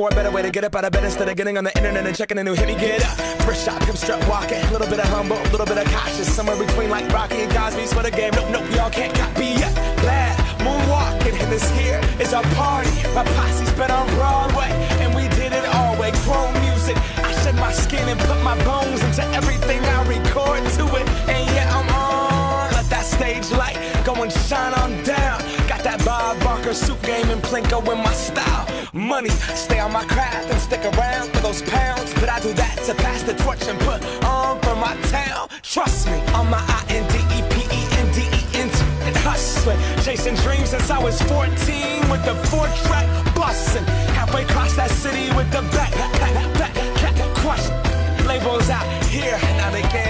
For a better way to get up out of bed instead of getting on the internet and checking a new hit. Me get up. First shot, come strut walking. A little bit of humble, a little bit of cautious. Somewhere between like Rocky and Cosby's for the game. Nope, nope, y'all can't copy yet. Glad moonwalking, and this here is our party. My posse's been on Broadway, Plinko in my style. Money, stay on my craft and stick around for those pounds. But I do that to pass the torch and put on for my town. Trust me, on my I N D E P E N D E N T and hustling. Chasing dreams since I was 14 with the four track busting. Halfway across that city with the back, back, back, back, crush. Labels out here, now they can't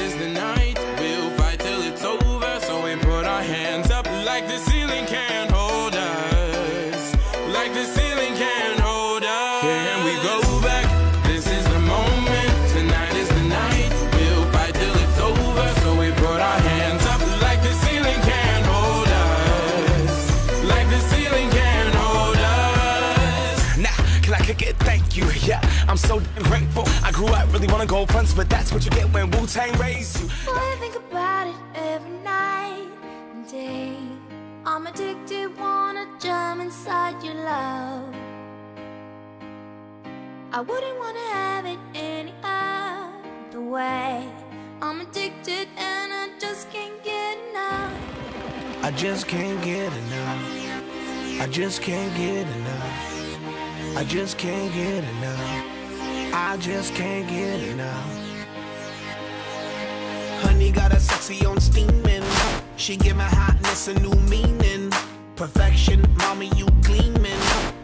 really wanna go fronts, but that's what you get when Wu Tang raised you. Boy, I think about it every night and day. I'm addicted, wanna jump inside your love. I wouldn't wanna have it any other way. I'm addicted and I just can't get enough. I just can't get enough. I just can't get enough. I just can't get enough. I just can't get enough. Honey got a sexy on steaming. She give my hotness a new meaning. Perfection, mommy, you gleaming.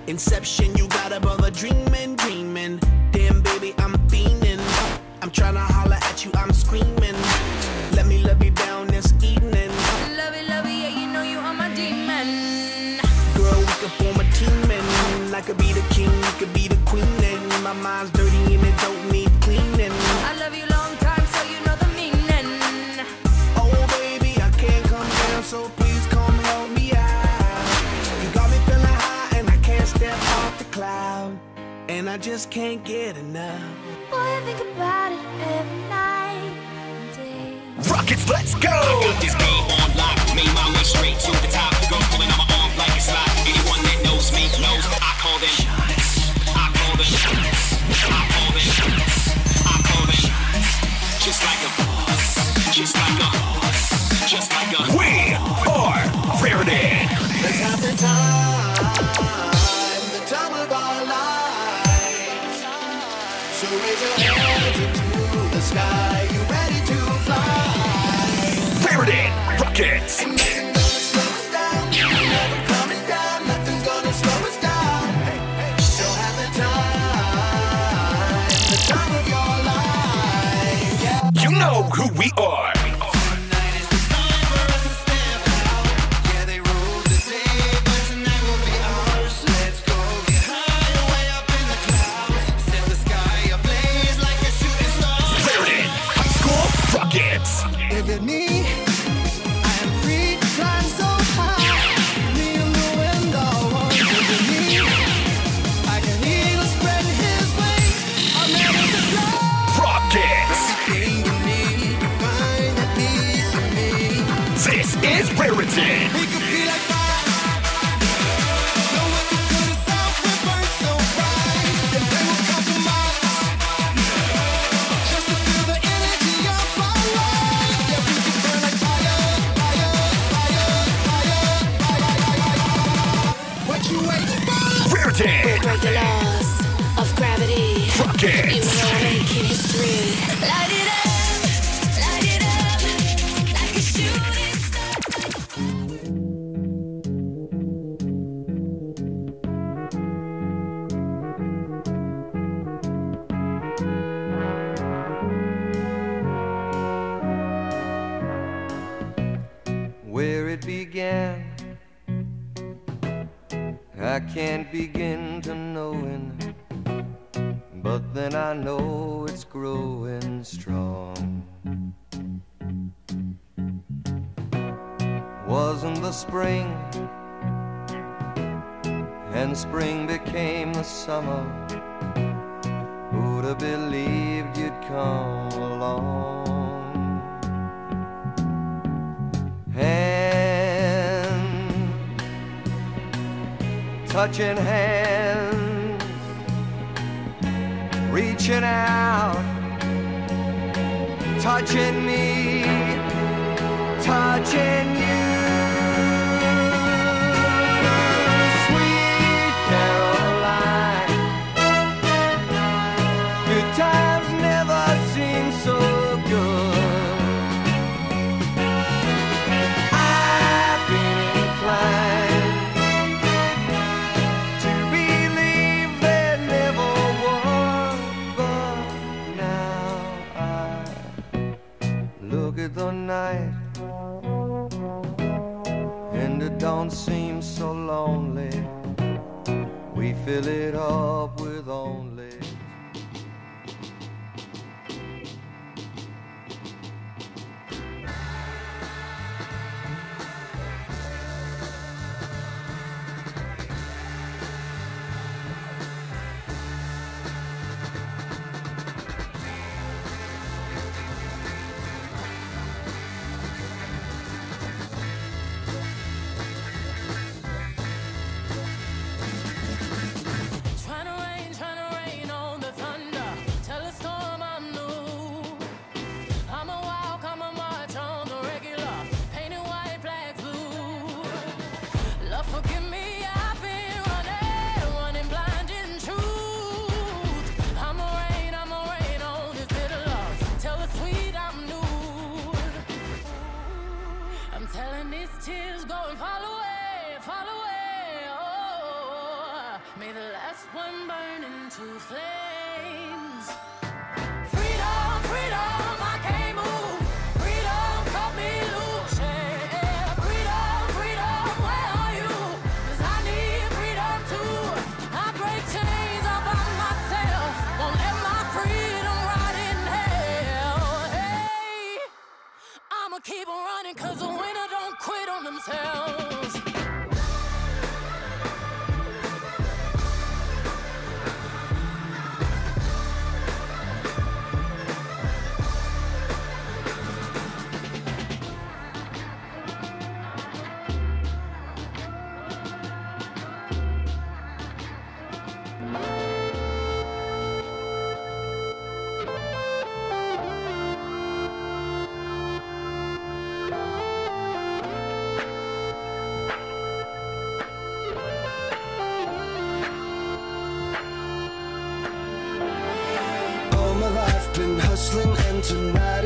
Inception, you got a dreaming, dreaming. Damn, baby, I'm fiending. I'm tryna holler at you, I'm screaming. Let me love you down this evening. Love it, love it, yeah, you know you are my demon. Girl, we could form a team and I could be the king, you could be the queen. And my mind's dirty I just can't get enough. Boy, I think about it every night and day. Rockets, let's go! Got this beat on lock, made my way straight to the top. Go pulling on my arm like it's locked. Anyone that knows me knows I call them shots. I call them shots. I call them shots. I call them shots. Just like a boss. Just like a boss. Just like a We Raritan Rockets. Raritan then I know it's growing strong. Wasn't the spring, and spring became the summer. Who'd have believed you'd come along? Hand, touching hands reaching out, touching me. fill it up with only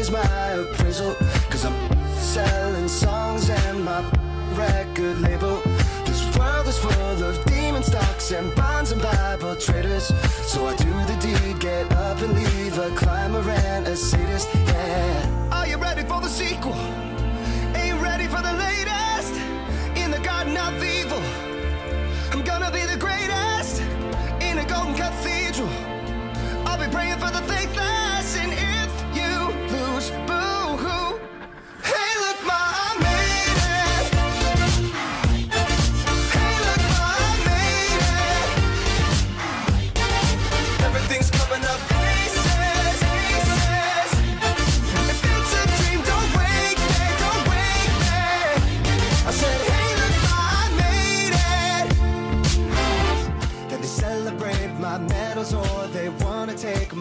is my appraisal. Cause I'm selling songs and my record label. This world is full of demon stocks and bonds and Bible traders. So I do the deed, get up and leave, a climber and a sadist.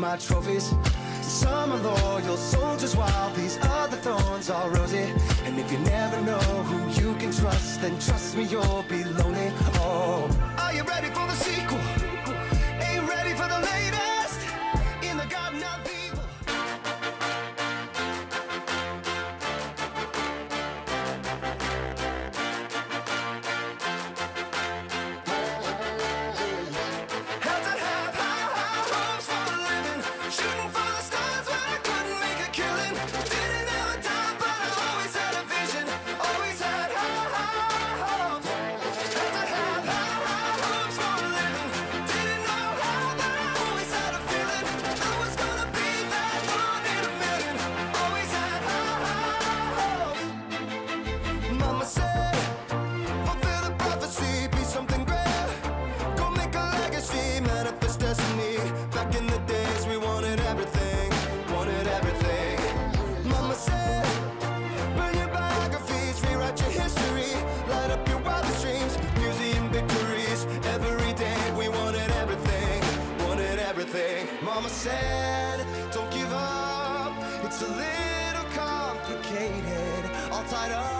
my trophies. Some are loyal soldiers while these other thorns are rosy. And if you never know who you can trust, then trust me, you'll be lonely. Oh. said Don't give up, it's a little complicated. All tied up.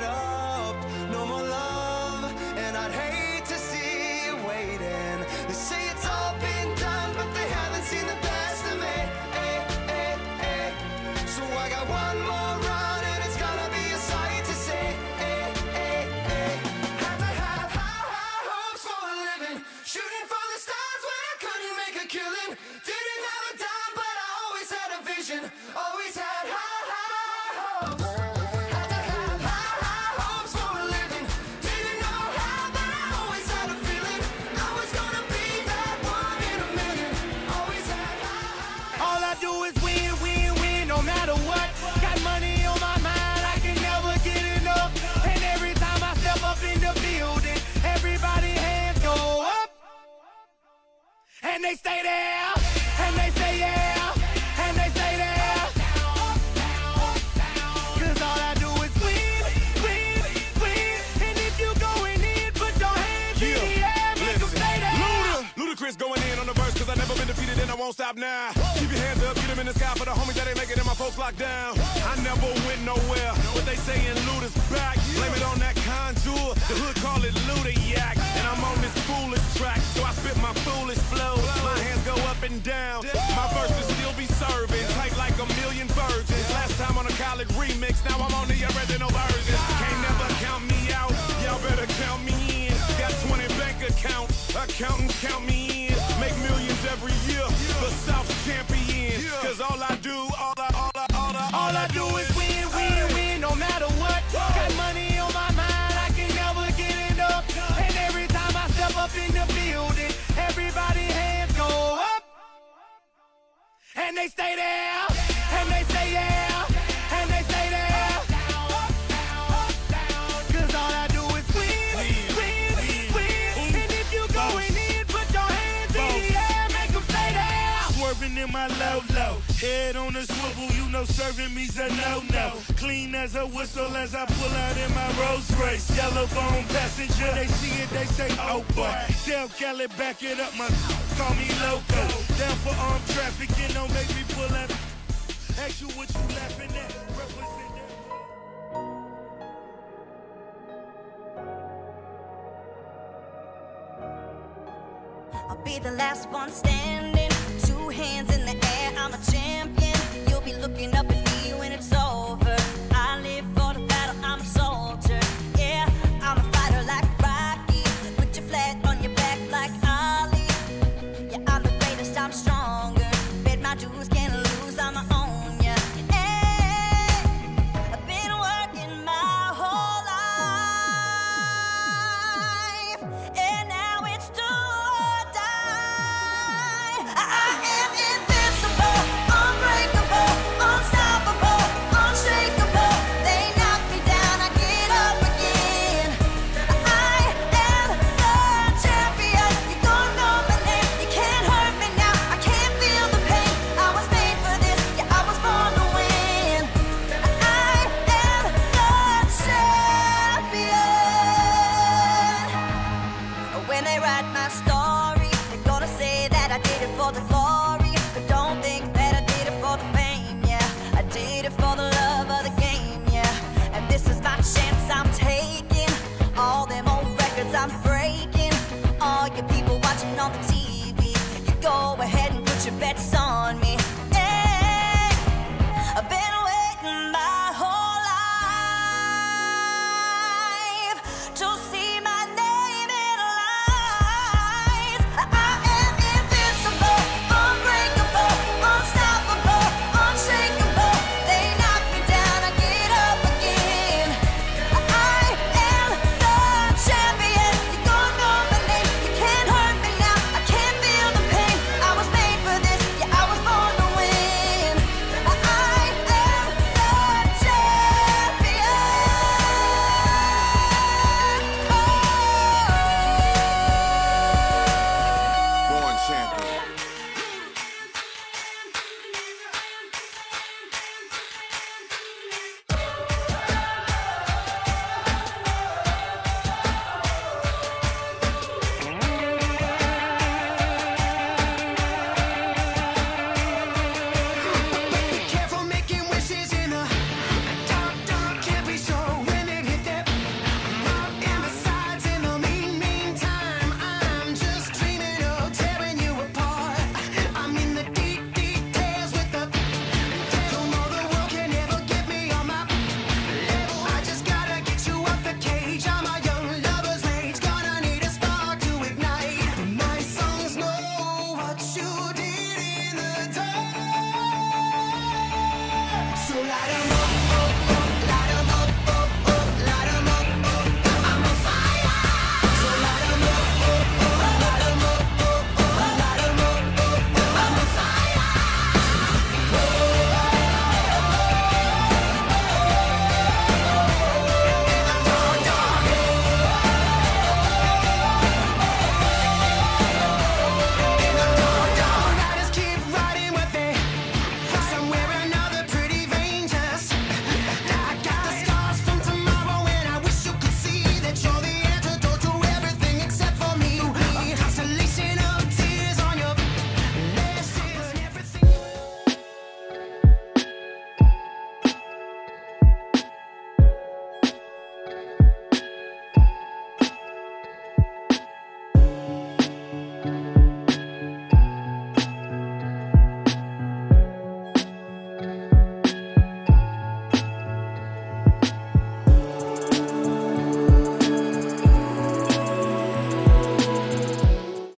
light up down. I never went nowhere. What they saying, Luda's back. Blame it on that Conjure. The hood call it Luda yak. And I'm on this foolish track, so I spit my foolish flow. My hands go up and down. My verses still be serving, tight like a million virgins. Last time on a college remix, now I'm on the original version. Can't never count me out. Y'all better count me in. Got 20 bank accounts. Accountants count me they stay there. And they stay there. And they stay there. Cause all I do is win, win, win. And if you in, put your hands in the air. Stay there. Swerving in my low, low. Head on a swivel, you know serving me's a no-no. Clean as a whistle as I pull out in my Rolls Royce. Yellow bone passenger, they see it, they say, oh boy. Tell Kelly back it up, my call me loco. Down for armed trafficking, the last one standing. all the